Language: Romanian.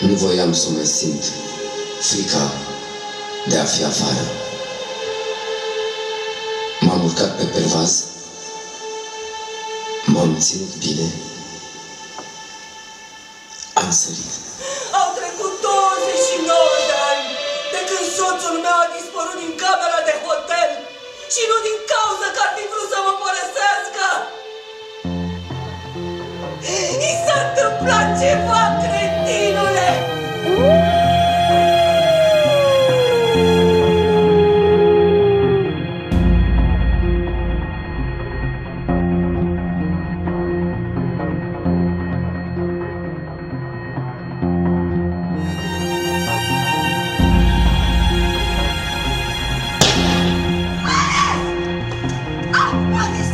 Nu voiam să mă simt frica de a fi afară. M-am urcat pe pervaz, m-am ținut bine, am sărit. Au trecut 29 de ani de când soțul meu a dispărut din camera de hotel și nu din cauza că ar fi vrut să mă părăsească! I s-a întâmplat ceva! What is